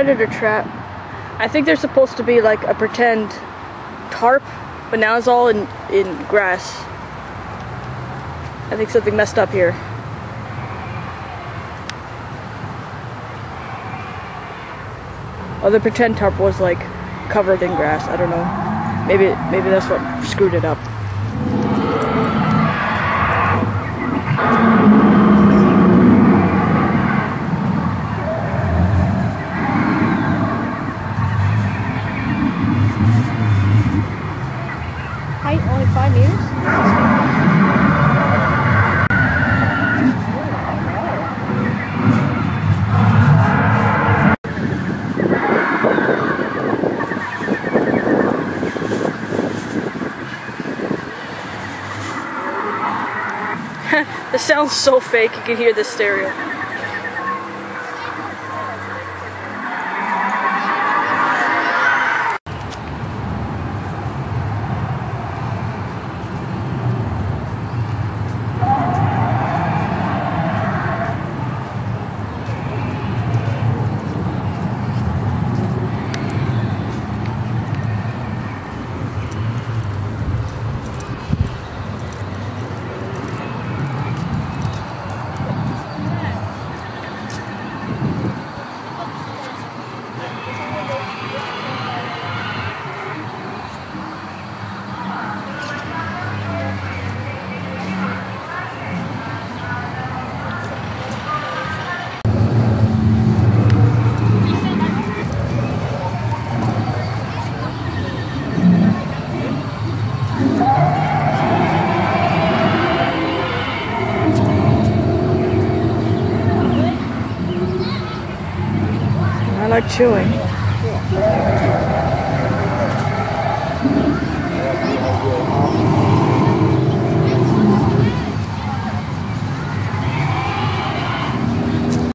Predator trap. I think there's supposed to be like a pretend tarp, but now it's all in, in grass. I think something messed up here. Oh, the pretend tarp was like covered in grass. I don't know. Maybe maybe that's what screwed it up. This sounds so fake. You can hear the stereo. Like chewing.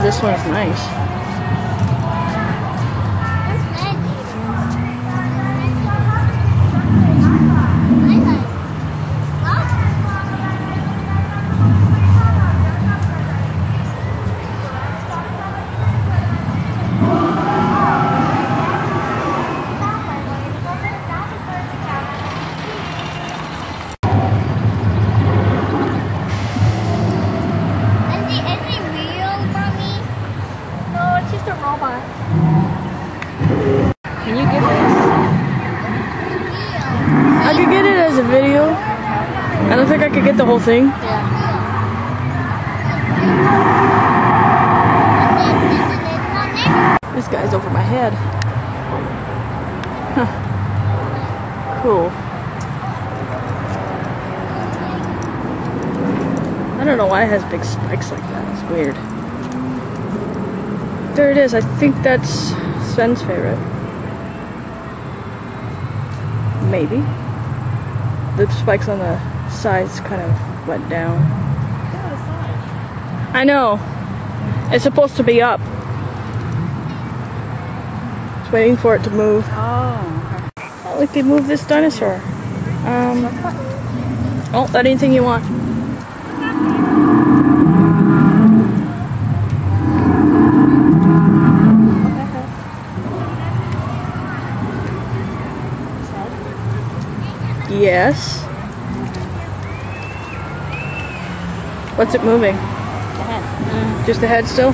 This one's nice. Is it, is it real, mommy? No, it's just a robot. Can you get this? I could get it as a video. I don't think I could get the whole thing. This guy's over my head. Huh. Cool. I don't know why it has big spikes like that. It's weird. There it is. I think that's Sven's favorite. Maybe. The spikes on the sides kind of went down. I know. It's supposed to be up. Just waiting for it to move. Oh, Oh, we could move this dinosaur. Um. Oh, that anything you want. Yes. What's it moving? the head. Just the head still?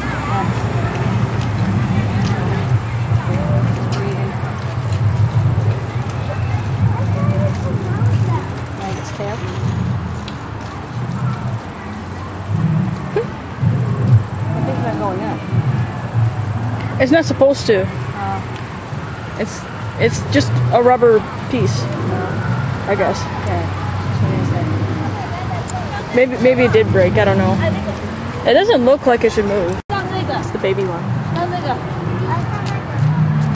Like its not supposed to. It's it's just a rubber piece, I guess. okay. Maybe maybe it did break. I don't know. It doesn't look like it should move. It's the baby one.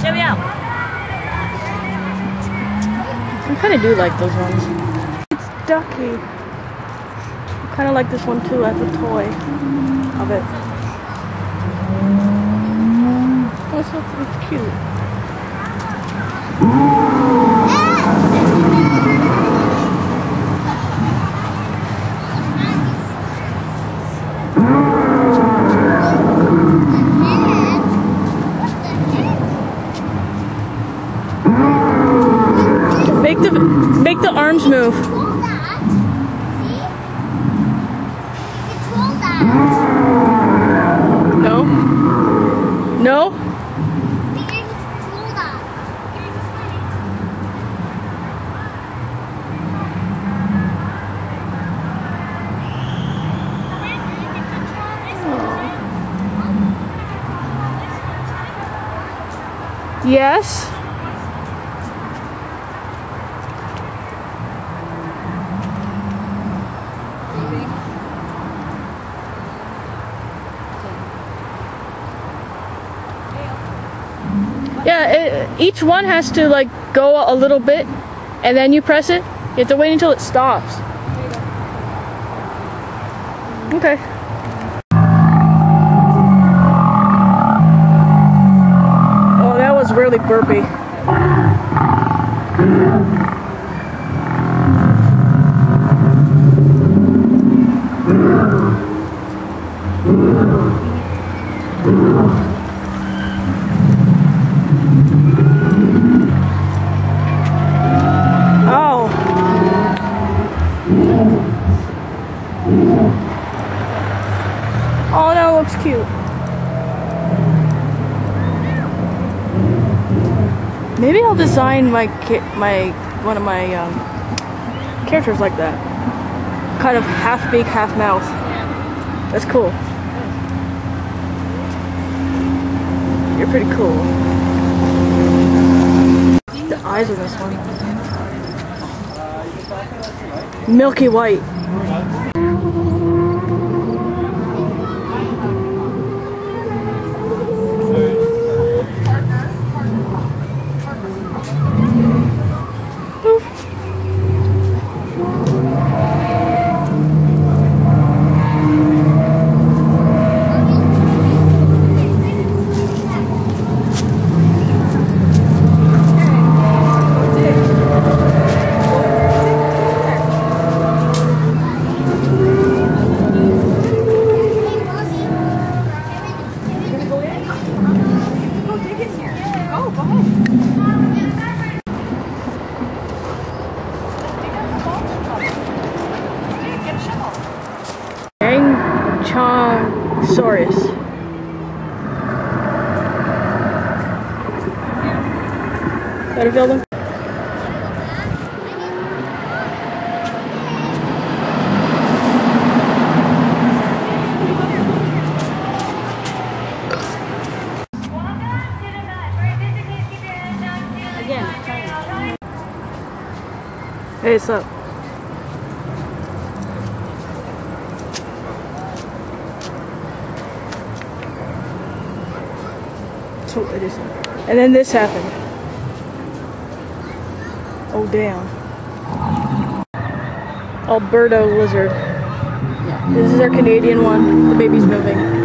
Jimmy out. I kind of do like those ones. It's ducky. I kind of like this one too as a toy of it. Oh, so, it's cute. The move. No. No. Yes. Yeah, it, each one has to like go a little bit, and then you press it. You have to wait until it stops. Okay. Oh, that was really burpy. Oh. Oh, that looks cute. Maybe I'll design my my one of my um, characters like that. Kind of half beak, half mouth. That's cool. You're pretty cool. The eyes on this one. Milky white. Hey, up? And then this happened. Oh damn. Alberta lizard. This is our Canadian one. The baby's moving.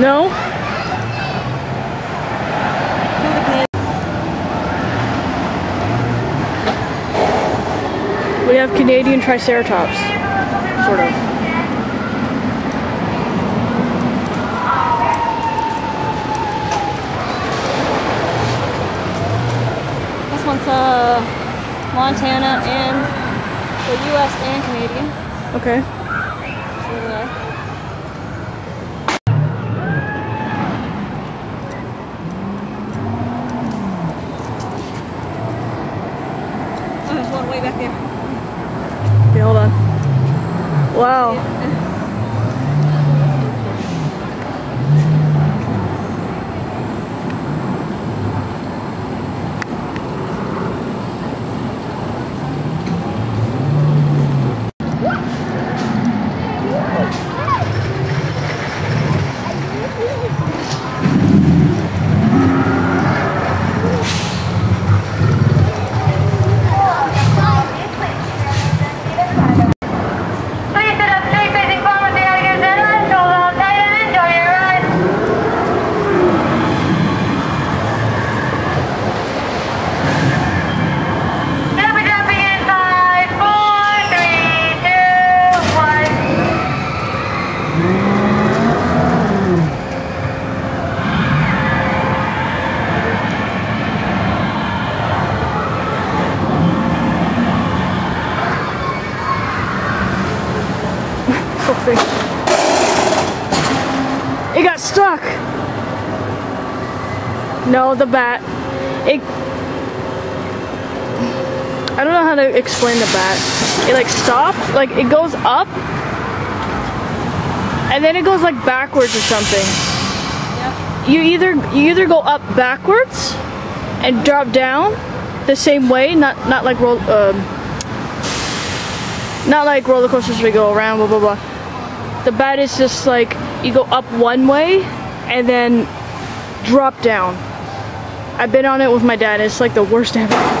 No? We have Canadian Triceratops, sort of. This one's uh, Montana and the U.S. and Canadian. Okay. Fish. It got stuck. No, the bat. It. I don't know how to explain the bat. It like stopped, like it goes up, and then it goes like backwards or something. You either you either go up backwards and drop down the same way, not not like roll, um, not like roller coasters we go around, blah blah blah. The bed is just like you go up one way and then drop down. I've been on it with my dad. It's like the worst ever.